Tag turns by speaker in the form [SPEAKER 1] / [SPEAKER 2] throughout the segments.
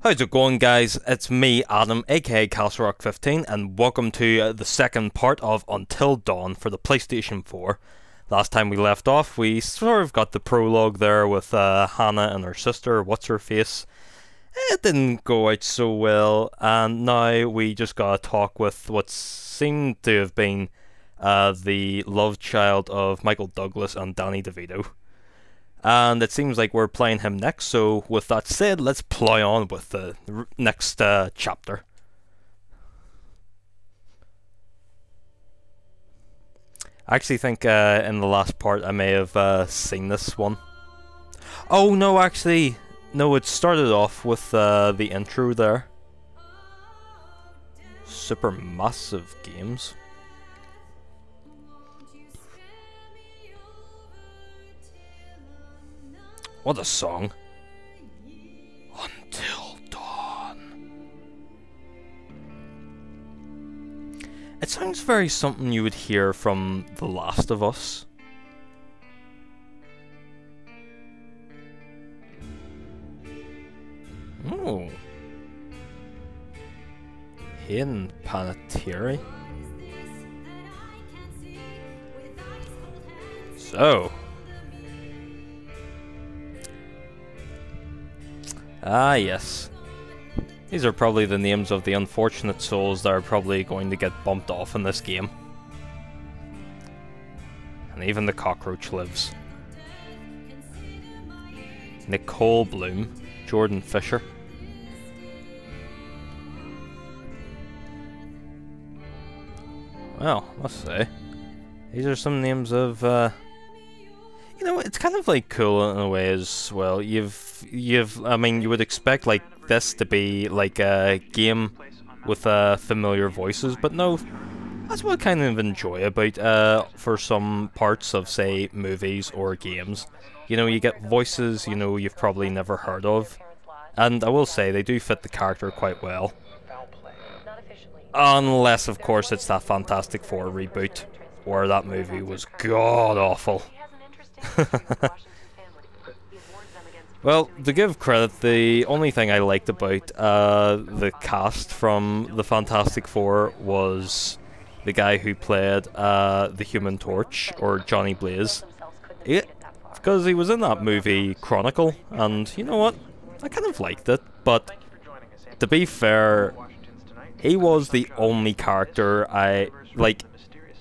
[SPEAKER 1] How's it going, guys? It's me, Adam, aka CastleRock15, and welcome to uh, the second part of Until Dawn for the PlayStation 4. Last time we left off, we sort of got the prologue there with uh, Hannah and her sister, What's Her Face. It didn't go out so well, and now we just gotta talk with what seemed to have been uh, the love child of Michael Douglas and Danny DeVito. And it seems like we're playing him next, so with that said, let's plow on with the next uh, chapter. I actually think uh, in the last part I may have uh, seen this one. Oh no, actually, no, it started off with uh, the intro there. Supermassive Games. What a song. Until dawn. It sounds very something you would hear from The Last of Us. Oh. Hayden Panettiere. So. Ah, yes. These are probably the names of the unfortunate souls that are probably going to get bumped off in this game. And even the cockroach lives. Nichole Bloom, Jordan Fisher. Well, must say, these are some names of, uh, you know, it's kind of like cool in a way as well. You've, you've, I mean, you would expect like this to be like a game with uh, familiar voices, but no, that's what I kind of enjoy about uh, for some parts of say movies or games. You know, you get voices you know you've probably never heard of, and I will say they do fit the character quite well. Unless, of course, it's that Fantastic Four reboot, where that movie was god awful. well, to give credit, the only thing I liked about uh, the cast from the Fantastic Four was the guy who played uh, the Human Torch, or Johnny Blaze. It, because he was in that movie Chronicle, and you know what? I kind of liked it, but to be fair, he was the only character I like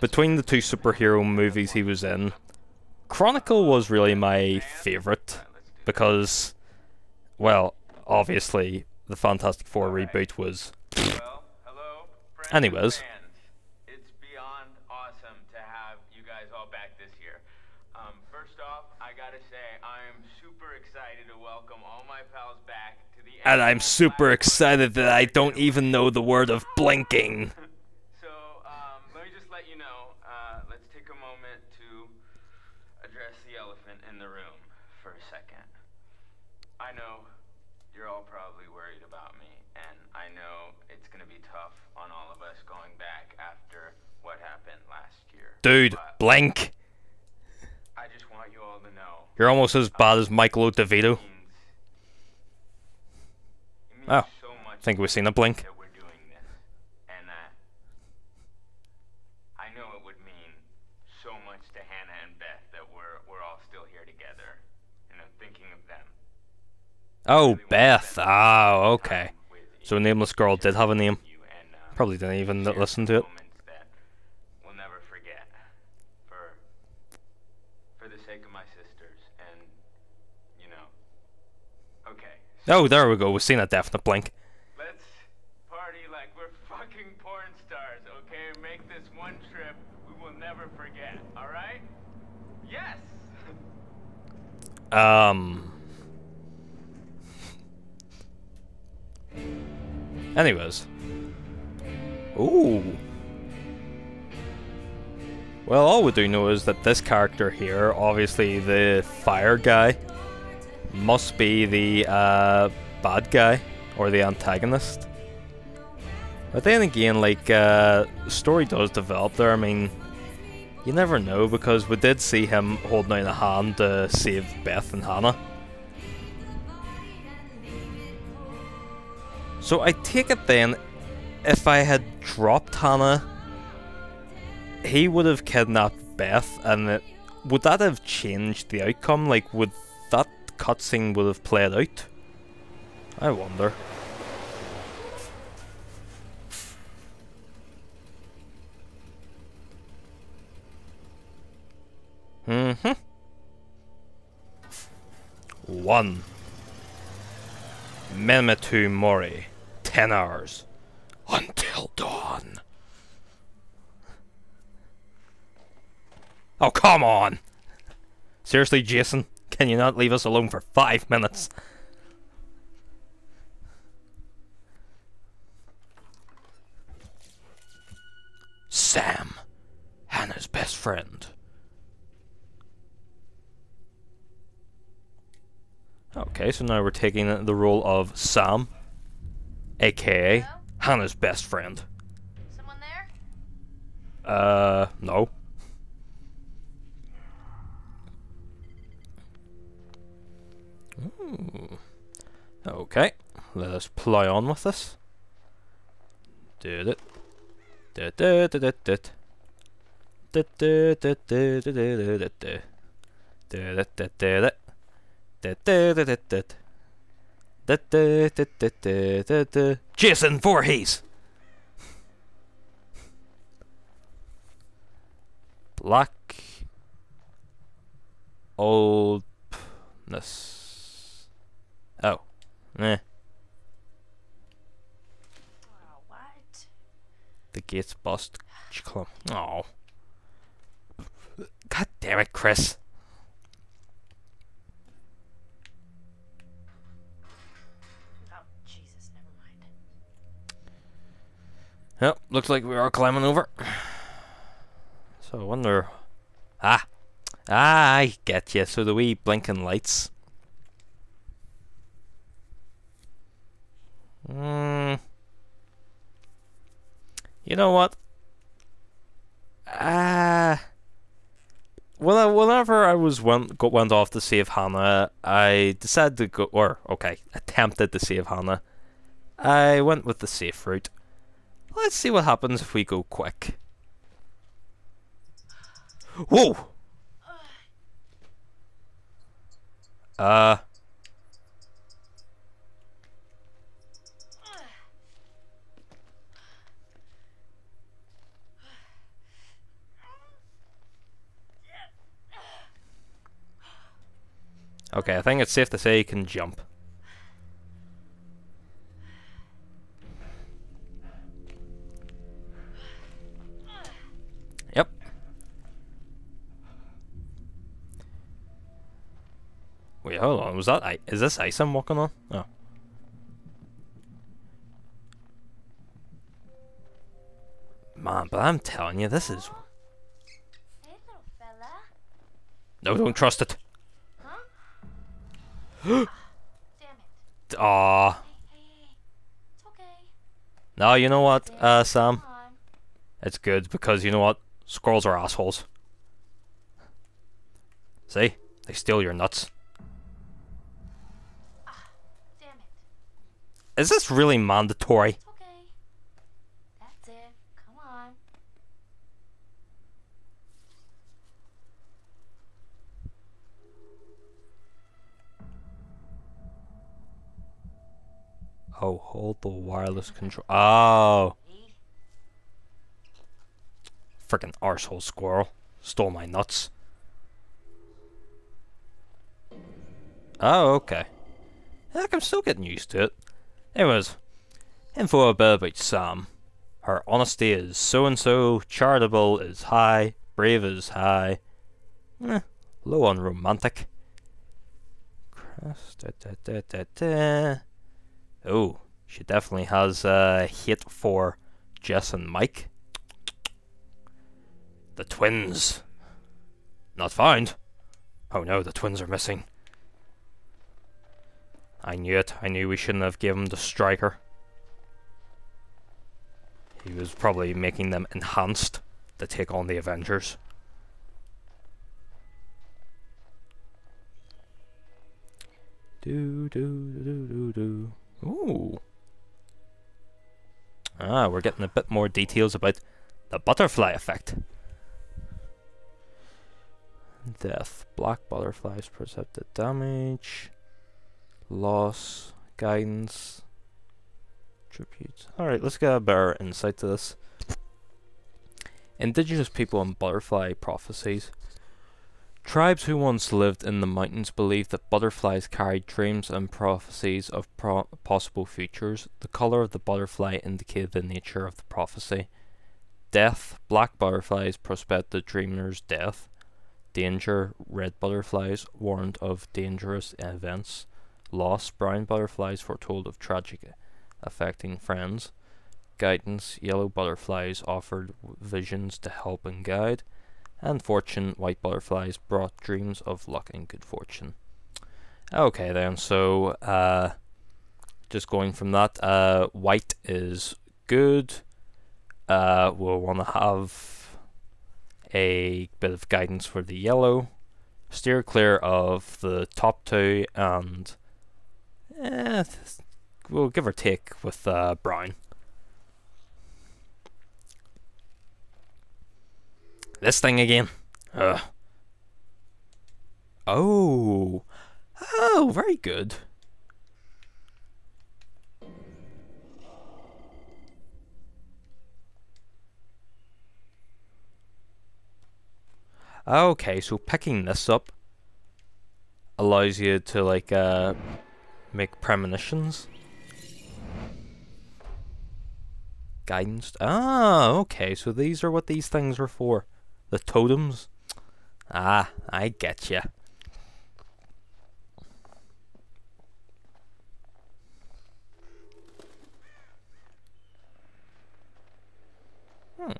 [SPEAKER 1] between the two superhero movies he was in. Chronicle was really my favorite because, well, obviously the Fantastic Four reboot was. Anyways.
[SPEAKER 2] It's beyond awesome to have you guys all back this year. Um, first off, I gotta say I am super excited to welcome all my pals back to the.
[SPEAKER 1] And I'm super excited that I don't even know the word of blinking.
[SPEAKER 2] So um, let me just let you know. Uh, let's take a moment to address the elephant in the room for a second. I know you're all probably worried about me, and I know it's gonna be tough on all of us going back after what happened last year.
[SPEAKER 1] Dude,
[SPEAKER 2] But
[SPEAKER 1] blink.
[SPEAKER 2] I just want you all to know.
[SPEAKER 1] You're almost as bad as Michael DeVito.
[SPEAKER 2] It means, it means
[SPEAKER 1] Oh,
[SPEAKER 2] so
[SPEAKER 1] I think we've seen a blink.
[SPEAKER 2] that we're doing this, and uh, I know it would mean so much to Hannah and Beth that we're we're all still here together, and I'm thinking of them.
[SPEAKER 1] Oh, Beth. Oh, okay. So Nameless Girl did have a name. Probably didn't even listen to it.
[SPEAKER 2] we'll never forget for for the sake of my sisters, and you know. Okay.
[SPEAKER 1] Oh, there we go. We've seen a definite blink.
[SPEAKER 2] Let's party like we're fucking porn stars, okay? Make this one trip we will never forget, alright? Yes!
[SPEAKER 1] Um. Anyways. Ooh. Well, all we do know is that this character here, obviously the fire guy, must be the uh, bad guy or the antagonist. But then again, like, uh, story does develop there. I mean, you never know because we did see him holding out a hand to save Beth and Hannah. So I take it then, if I had dropped Hannah, he would have kidnapped Beth, and it, would that have changed the outcome? Like, would that cutscene would have played out? I wonder. Mm-hmm. One. Memento Mori. Ten hours. Until dawn. Oh, come on! Seriously, Jason? Can you not leave us alone for five minutes? Sam. Hannah's best friend. Okay, so now we're taking the role of Sam, aka
[SPEAKER 3] Hello?
[SPEAKER 1] Hannah's best friend.
[SPEAKER 3] Someone there?
[SPEAKER 1] Uh, no. Ooh. Okay, let us ply on with this. Did it. Did it, did it, did it. Did it, did it, did it, it, did it, did it, did it. Jason Voorhees! Black oldness. Oh, eh.
[SPEAKER 3] Oh, what?
[SPEAKER 1] The gates bust. Oh. God damn it, Chris.
[SPEAKER 3] Oh, Jesus, never mind.
[SPEAKER 1] Yep, looks like we are climbing over. So I wonder. Ah, ah, I get you. So the wee blinking lights. Hmm. You know what? Ah. well, whenever I was went went off to save Hannah, I decided to go, or okay, attempted to save Hannah. I went with the safe route. Let's see what happens if we go quick. Whoa! Uh. Okay, I think it's safe to say he can jump. Was that I? Is this ice I'm walking on? Oh. Man, but I'm telling you, this is.
[SPEAKER 3] Hey.
[SPEAKER 1] No, don't trust it.
[SPEAKER 3] Huh? Damn it. Hey, hey. Okay.
[SPEAKER 1] No, you know what, uh, Sam? It's good because you know what? Squirrels are assholes. See? They steal your nuts. Is this really mandatory?
[SPEAKER 3] Okay. That's it. Come on.
[SPEAKER 1] Oh, hold the wireless control. Oh, freaking arsehole squirrel. Stole my nuts. Oh, okay. Heck, I'm still getting used to it. Anyways, info a bit about Sam. Her honesty is so and so, charitable is high, brave is high, eh, low on romantic. Oh, she definitely has a hit for Jess and Mike. The twins. Not found. Oh no, the twins are missing. I knew it. I knew we shouldn't have given him the striker. He was probably making them enhanced to take on the Avengers. Do do do do do. Ooh. Ah, we're getting a bit more details about the butterfly effect. Death. Black butterflies percepted damage. Loss. Guidance. Tribute. Alright, let's get a better insight to this. Indigenous people and butterfly prophecies. Tribes who once lived in the mountains believed that butterflies carried dreams and prophecies of pro possible futures. The color of the butterfly indicated the nature of the prophecy. Death, black butterflies prospect the dreamer's death. Danger, red butterflies warned of dangerous events. Loss, brown butterflies foretold of tragic affecting friends. Guidance, yellow butterflies offered visions to help and guide and fortune white butterflies brought dreams of luck and good fortune. Okay then, so uh, just going from that, uh, white is good. Uh, we'll want to have a bit of guidance for the yellow. Steer clear of the top two and eh, we'll give or take with uh, brown. This thing again. Ugh. Oh. Oh, very good. Okay, so picking this up allows you to like uh make premonitions. Guidance. Ah, okay, so these are what these things are for. The totems? Ah, I get ya. Hmm.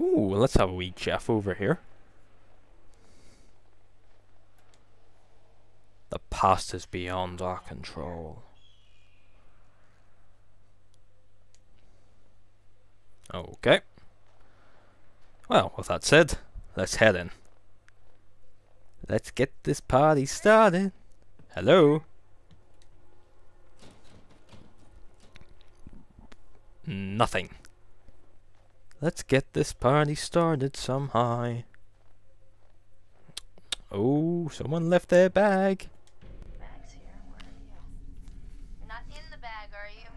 [SPEAKER 1] Ooh, let's have a wee Jeff over here. The past is beyond our control. Okay. Well, with that said, let's head in. Let's get this party started. Hello? Nothing. Let's get this party started somehow. Oh, someone left their bag.
[SPEAKER 3] Bag's here. Where are you? You're not in the bag, are you?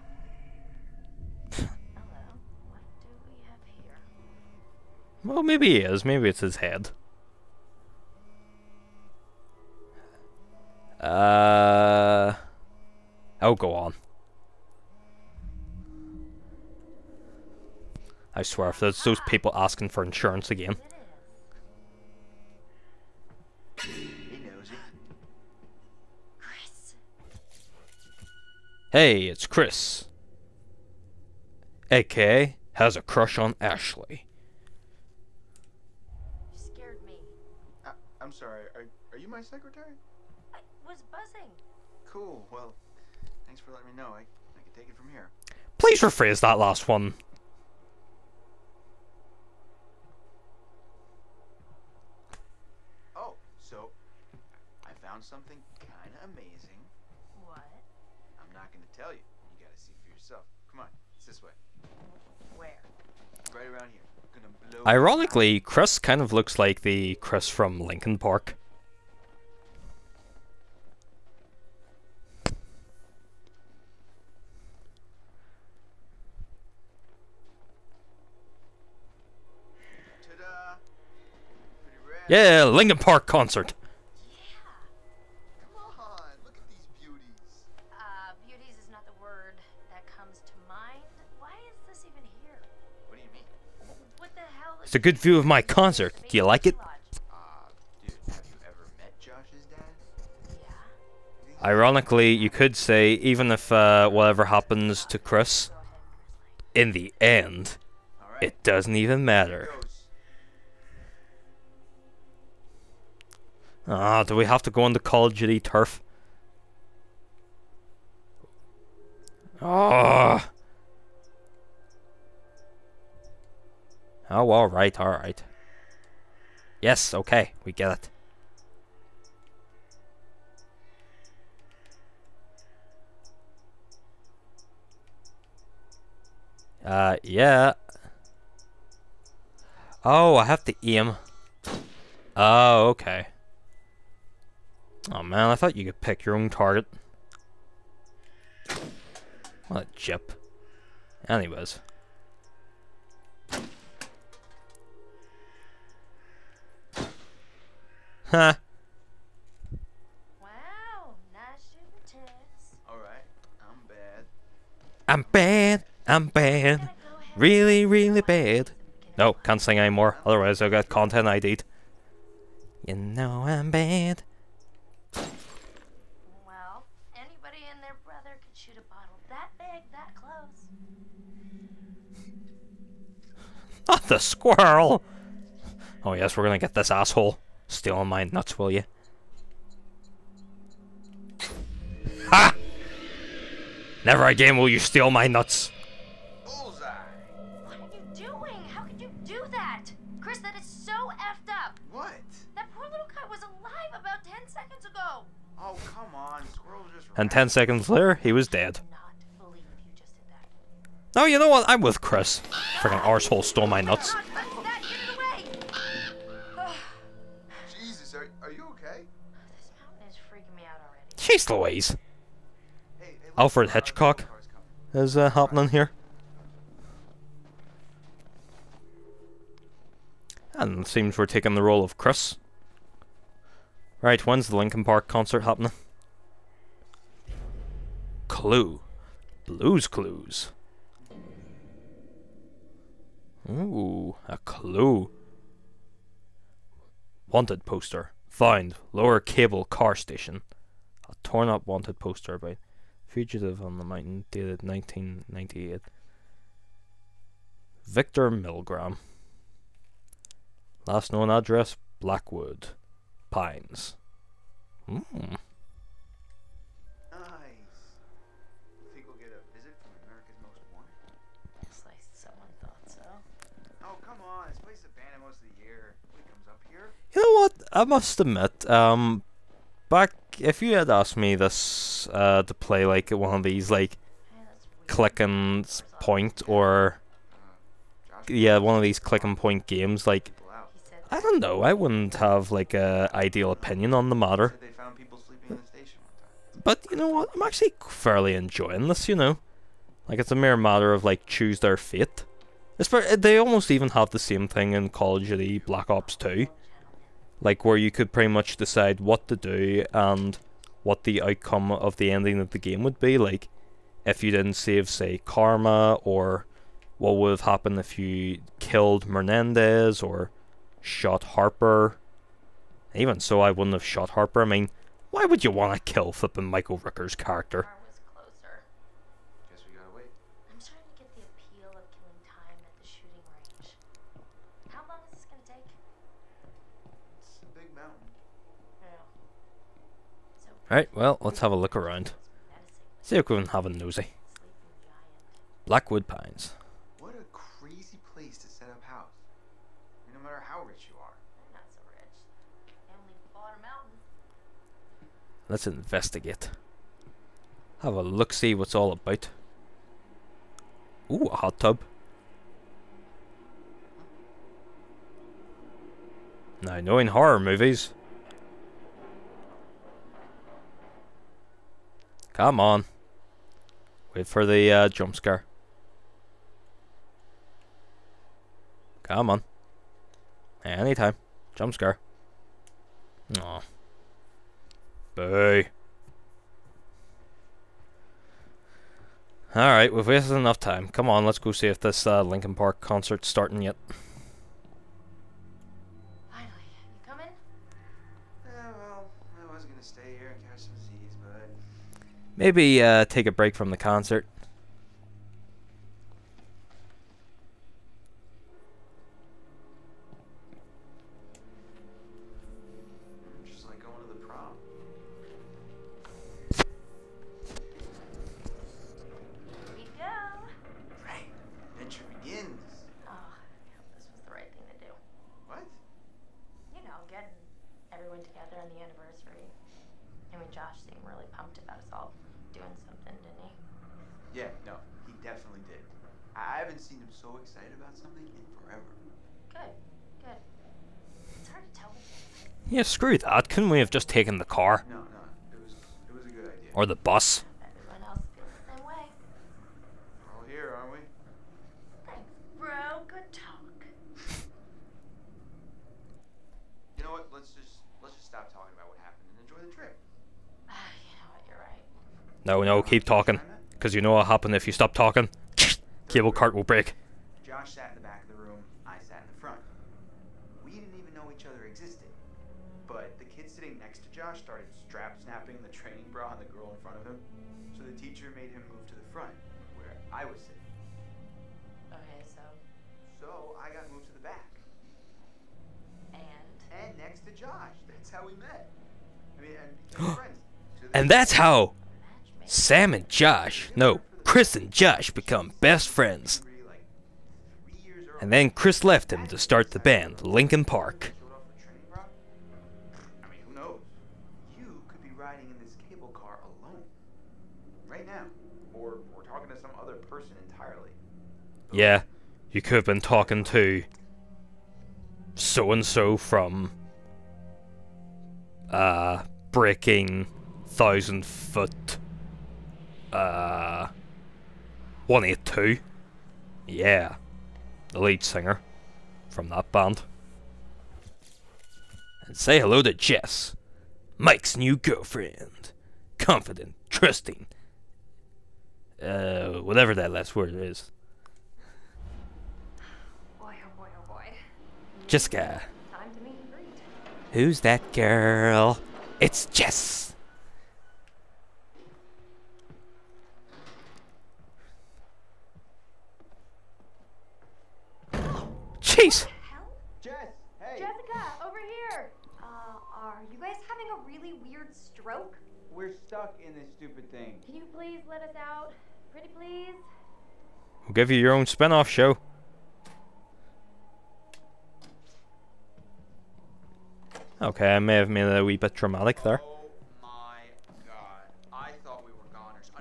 [SPEAKER 3] Hello. What do we have here?
[SPEAKER 1] Well, maybe he is. Maybe it's his head. Uh. Oh, go on. I swear, if there's those people asking for insurance again. Hey, it's Chris. AKA has a crush on Ashley.
[SPEAKER 3] You scared me.
[SPEAKER 4] I, I'm sorry. Are, are you my secretary?
[SPEAKER 3] I was buzzing.
[SPEAKER 4] Cool. Well, thanks for letting me know. I, I can take it from here.
[SPEAKER 1] Please rephrase that last one.
[SPEAKER 4] Oh, so I found something kind of amazing.
[SPEAKER 3] What?
[SPEAKER 4] I'm not going to tell you. You got to see for yourself. Come on. It's this way.
[SPEAKER 3] Where?
[SPEAKER 4] Right around here.
[SPEAKER 1] Ironically, Chris kind of looks like the Chris from Linkin Park. Yeah, Linkin Park concert. It's a good view of my concert. Do you like it? Ironically, you could say, even if uh, whatever happens to Chris, in the end, it doesn't even matter. Ah, do we have to go on the Call of Duty turf? Oh. Oh, alright, alright. Yes, okay, we get it. Uh, yeah. Oh, I have to aim. Oh, okay. Oh man, I thought you could pick your own target. What a chip. Anyways. Huh.
[SPEAKER 3] Wow, nice shooting tits.
[SPEAKER 4] Alright, I'm bad.
[SPEAKER 1] I'm bad. I'm bad.
[SPEAKER 3] Go
[SPEAKER 1] Really, really bad. No, can't sing anymore. Otherwise, I'll get content ID'd. You know I'm bad.
[SPEAKER 3] Well, anybody and their brother could shoot a bottle that big, that close.
[SPEAKER 1] Not the squirrel! Oh yes, we're gonna get this asshole stealing my nuts, will you? Ha! Never again will you steal my nuts.
[SPEAKER 4] Bullseye!
[SPEAKER 3] What are you doing? How could you do that? Chris, that is so effed up.
[SPEAKER 4] What?
[SPEAKER 3] That poor little guy was alive about 10 seconds ago.
[SPEAKER 4] Oh, come on. Squirrel's just
[SPEAKER 1] And ten seconds later, he was dead.
[SPEAKER 3] Not believe you just did that.
[SPEAKER 1] Oh, you know what? I'm with Chris. Freaking arsehole stole my nuts. Jeez Louise.
[SPEAKER 4] Hey, hey, look,
[SPEAKER 1] Alfred Hitchcock is uh, happening here. And it seems we're taking the role of Chris. Right, when's the Linkin Park concert happening? Clue. Blues Clues. Ooh, a clue. Wanted poster. Found. Lower cable car station. A torn up wanted poster by Fugitive on the Mountain, dated 1998. Victor Milgram. Last known address Blackwood, Pines. Mm.
[SPEAKER 4] Nice. Think we'll get a visit from America's Most Wanted?
[SPEAKER 3] Looks like someone thought so.
[SPEAKER 4] Oh, come on. This place is abandoned most of the year. Nobody comes up here.
[SPEAKER 1] You know what? I must admit, um, back if you had asked me this uh, to play like one of these like click and point or yeah one of these click and point games, like I don't know, I wouldn't have like a ideal opinion on the matter. But you know what? I'm actually fairly enjoying this. You know, like it's a mere matter of like choose their fate. It's for, they almost even have the same thing in Call of Duty Black Ops 2, like where you could pretty much decide what to do and what the outcome of the ending of the game would be. Like if you didn't save, say, Karma, or what would have happened if you killed Menendez or shot Harper. Even so, I wouldn't have shot Harper. I mean, why would you want to kill flipping Michael Rooker's character?
[SPEAKER 3] car was closer.
[SPEAKER 4] Guess we gotta wait.
[SPEAKER 3] I'm starting to get the appeal of killing time at the shooting range. How long is this gonna take?
[SPEAKER 4] It's a big mountain.
[SPEAKER 3] Yeah. So
[SPEAKER 1] Right, well, let's have a look around. See if we can have a nosy. Blackwood Pines.
[SPEAKER 4] What a crazy place to set up house. No matter how rich you are.
[SPEAKER 3] They're not so rich. They only bought a mountain.
[SPEAKER 1] Let's investigate. Have a look, see what's all about. Ooh, a hot tub. Now, knowing horror movies. Come on. Wait for the uh, jump scare. Come on. Anytime. Jump scare. Aw. Boo. Alright, we've wasted enough time. Come on, let's go see if this uh, Linkin Park concert's starting yet.
[SPEAKER 3] Finally, you coming?
[SPEAKER 4] Yeah, well, I was gonna stay here and catch some Z's, but
[SPEAKER 1] Maybe uh, take a break from the concert. Yeah, screw that. Couldn't we have just taken the car?
[SPEAKER 4] No, no, it was it was a good idea.
[SPEAKER 1] Or the bus?
[SPEAKER 3] Everyone else feels the same way.
[SPEAKER 4] We're all here, aren't we?
[SPEAKER 3] Thanks, bro. Good talk.
[SPEAKER 4] You know what? Let's just let's just stop talking about what happened and enjoy the trip.
[SPEAKER 3] Ah, you know what? You're right.
[SPEAKER 1] No, no, keep talking. Because you know what'll happen if you stop talking? Cable cart will break.
[SPEAKER 4] Josh sat
[SPEAKER 3] and
[SPEAKER 4] that's how.
[SPEAKER 1] Sam and Josh, no, Chris and Josh become best friends. And then Chris left him to start the band, Linkin Park. Yeah, you could have been talking to so and so from uh breaking thousand foot uh one eight two. Yeah. The lead singer from that band. And say hello to Jess, Mike's new girlfriend. Confident, trusting. Uh whatever that last word is.
[SPEAKER 3] Boy, oh boy, oh boy.
[SPEAKER 1] Jessica.
[SPEAKER 3] Time to meet.
[SPEAKER 1] Who's that girl? It's Jess. Jeez.
[SPEAKER 4] Jess! Hey!
[SPEAKER 3] Jessica, over here. Uh, are you guys having a really weird stroke?
[SPEAKER 4] We're stuck in this stupid thing.
[SPEAKER 3] Can you please let us out? Pretty please?
[SPEAKER 1] We'll give you your own spin-off show. Okay, I may have made it a wee bit dramatic there.
[SPEAKER 4] Oh my god. I thought we were goners.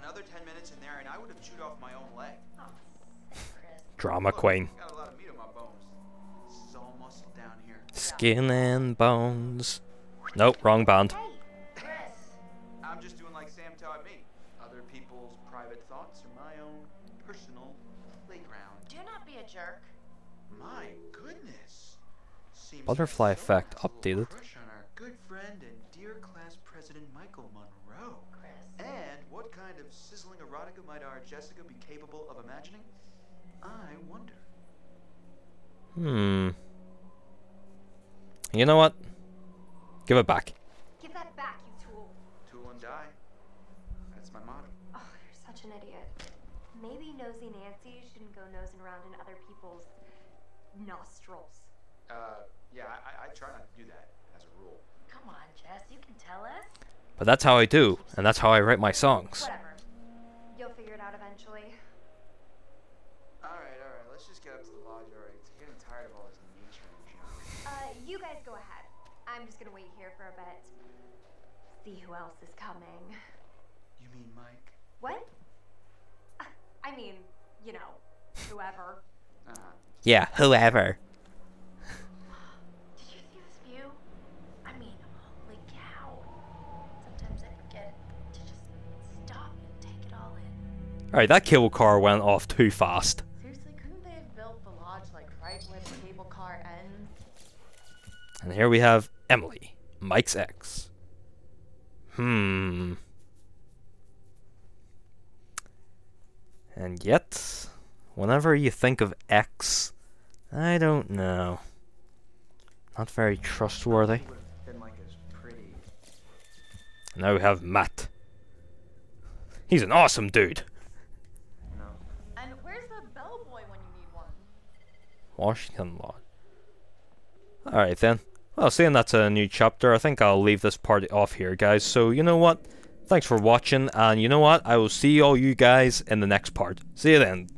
[SPEAKER 1] Butterfly effect
[SPEAKER 4] someone's a little
[SPEAKER 1] updated.
[SPEAKER 4] Crush on our good friend and dear class president Michael Munroe.
[SPEAKER 3] Chris.
[SPEAKER 4] And what kind of sizzling erotica might our Jessica be capable of imagining? I wonder.
[SPEAKER 1] Hmm. You know what? Give it back.
[SPEAKER 3] Give that back, you tool.
[SPEAKER 4] Tool and die. That's my motto.
[SPEAKER 3] Oh, you're such an idiot. Maybe nosy Nancy shouldn't go nosing around in other people's nostrils.
[SPEAKER 4] Uh, yeah, I, I try not to do that as a rule.
[SPEAKER 3] Come on, Jess, you can tell us.
[SPEAKER 1] But that's how I do, and that's how I write my songs.
[SPEAKER 3] Whatever. You'll figure it out eventually.
[SPEAKER 4] Alright, alright, let's just get up to the lodge already. It's getting tired of all this nature and junk.
[SPEAKER 3] Uh, you guys go ahead. I'm just gonna wait here for a bit. See who else is coming.
[SPEAKER 4] You mean Mike?
[SPEAKER 3] What? Uh, I mean, you know, whoever.
[SPEAKER 4] Uh-huh.
[SPEAKER 1] Yeah, whoever. Alright, that cable car went off too fast.
[SPEAKER 5] Seriously, couldn't they have built the lodge like right where the cable car ends?
[SPEAKER 1] And here we have Emily, Mike's ex. Hmm. And yet, whenever you think of X, I don't know. Not very trustworthy.
[SPEAKER 4] Would have been like as pretty.
[SPEAKER 1] Now we have Matt. He's an awesome dude.
[SPEAKER 4] No.
[SPEAKER 5] And where's the bellboy when you need one?
[SPEAKER 1] Washington Law. Alright then. Well, seeing that's a new chapter, I think I'll leave this part off here, guys. So, you know what? Thanks for watching, and you know what? I will see all you guys in the next part. See you then.